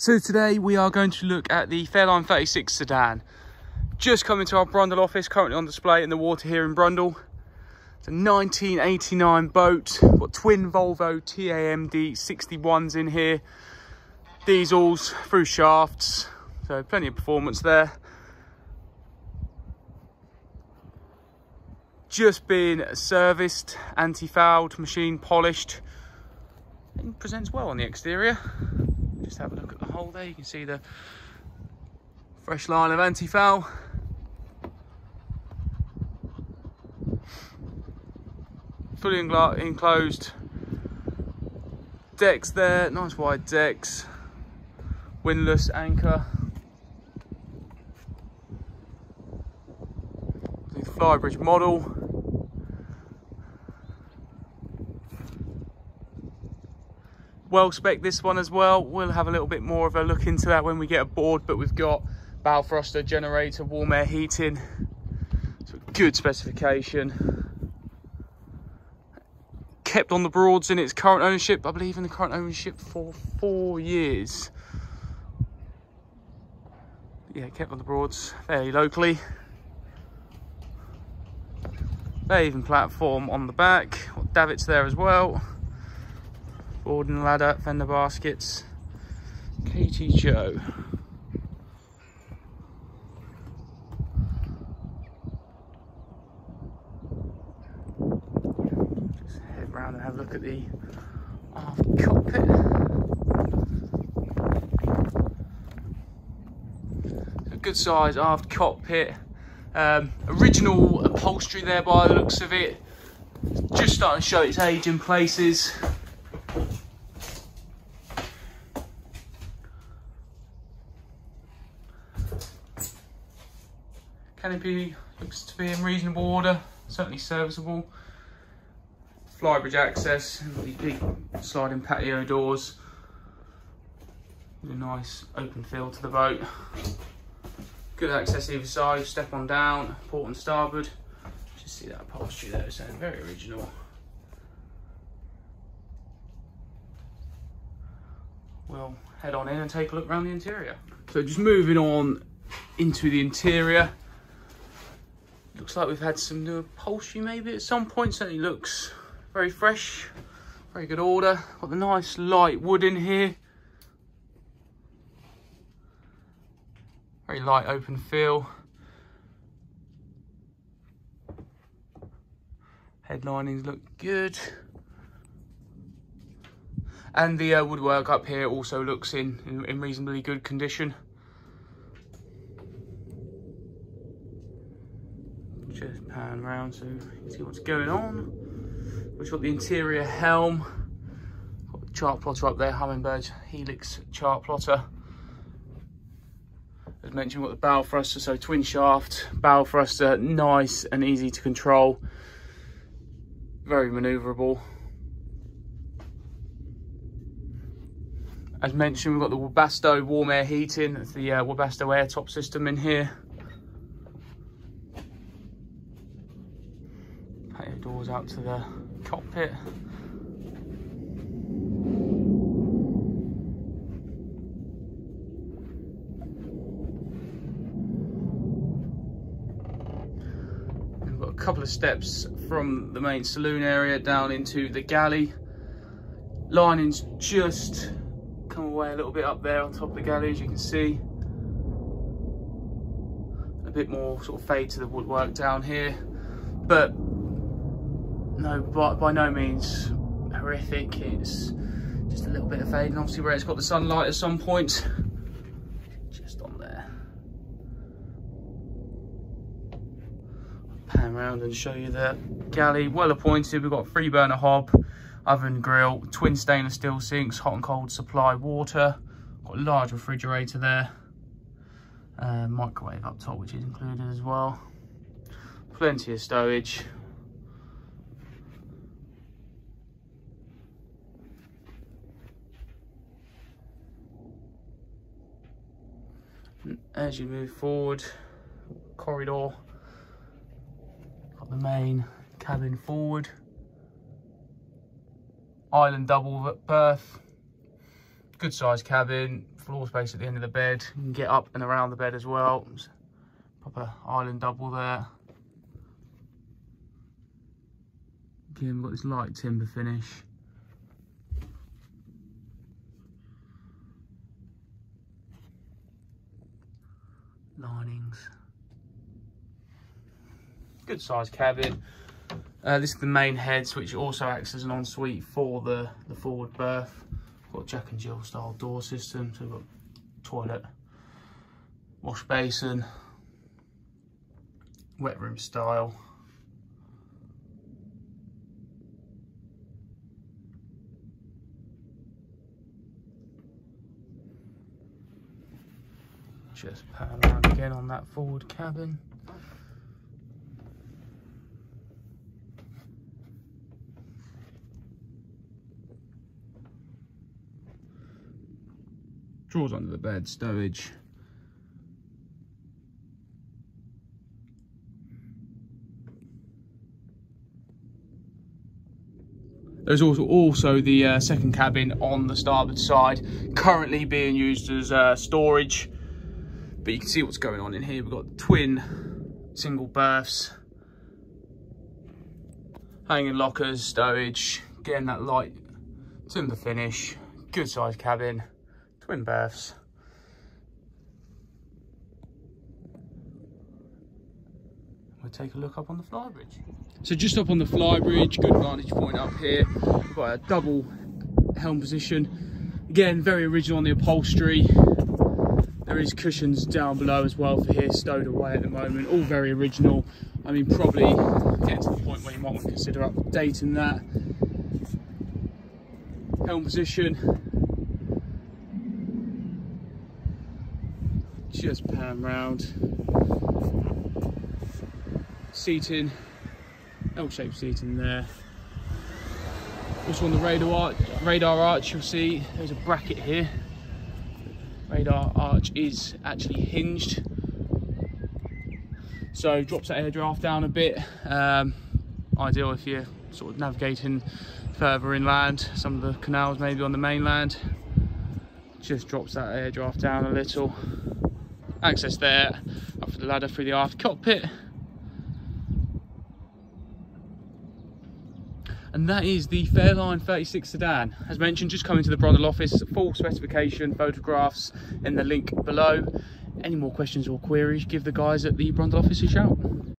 So today we are going to look at the Fairline 36 sedan. Just coming to our Brundall office, currently on display in the water here in Brundall. It's a 1989 boat, got twin Volvo TAMD 61s in here. Diesels through shafts, so plenty of performance there. Just been serviced, anti-fouled, machine polished. And presents well on the exterior just have a look at the hole there. You can see the fresh line of anti-foul. Fully enclosed decks there, nice wide decks, windlass anchor. The flybridge model. Well spec this one as well. We'll have a little bit more of a look into that when we get aboard but we've got bow thruster generator warm air heating. So good specification. Kept on the broads in its current ownership i believe in the current ownership for four years. Yeah kept on the broads fairly locally. They even platform on the back. Davits there as well boarding ladder, fender baskets, Katie Jo. Just head round and have a look at the aft cockpit. A good size aft cockpit. Um, original upholstery there by the looks of it. Just starting to show its age in places. Canopy looks to be in reasonable order, certainly serviceable. Flybridge access, these big sliding patio doors. A nice open feel to the boat. Good access either side, step on down, port and starboard. Just see that upholstery there, so very original. We'll head on in and take a look around the interior. So just moving on into the interior. Looks like we've had some new upholstery maybe at some point. Certainly looks very fresh, very good order. Got the nice light wood in here. Very light open feel. Headlinings look good. And the uh, woodwork up here also looks in, in, in reasonably good condition. just around so you can see what's going on. We've got the interior helm, got the chart plotter up there, Humminbird Helix chart plotter. As mentioned, we've got the bow thruster, so twin shaft, bow thruster, nice and easy to control, very manoeuvrable. As mentioned, we've got the Webasto warm air heating, the uh, air top system in here. Doors out to the cockpit. We've got a couple of steps from the main saloon area down into the galley. Linings just come away a little bit up there on top of the galley as you can see. A bit more sort of fade to the woodwork down here. But no, by, by no means horrific. It's just a little bit of fade, and obviously where it's got the sunlight at some point, just on there. Pan around and show you the galley, well appointed. We've got three burner hob, oven grill, twin stainless steel sinks, hot and cold supply water. Got a large refrigerator there. Uh, microwave up top, which is included as well. Plenty of stowage. As you move forward, corridor, got the main cabin forward, island double berth, good sized cabin, floor space at the end of the bed. You can get up and around the bed as well. Proper island double there. Again, got this light timber finish. Linings. Good sized cabin. Uh, this is the main heads, which also acts as an ensuite for the, the forward berth. Got Jack and Jill style door system, so we've got toilet, wash basin, wet room style. Just pan around again on that forward cabin. Drawers under the bed, stowage. There's also also the uh, second cabin on the starboard side, currently being used as uh, storage. But you can see what's going on in here. We've got twin single berths, hanging lockers, stowage, getting that light timber finish, good sized cabin twin berths. We'll take a look up on the flybridge. So just up on the flybridge, good vantage point up here. We've got a double helm position. Again, very original on the upholstery. There is cushions down below as well for here, stowed away at the moment. All very original. I mean, probably getting to the point where you might want to consider updating that. Helm position, just pan round. Seating, L-shaped seating there. Also on the radar arch, radar arch, you'll see there's a bracket here. Radar arch is actually hinged. So drops that air draft down a bit. Um, ideal if you're sort of navigating further inland, some of the canals maybe on the mainland. Just drops that air draft down a little access there, up the ladder through the aft cockpit. And that is the Fairline 36 sedan. As mentioned, just coming to the Brundall office, full specification, photographs in the link below. Any more questions or queries, give the guys at the Brundall office a shout.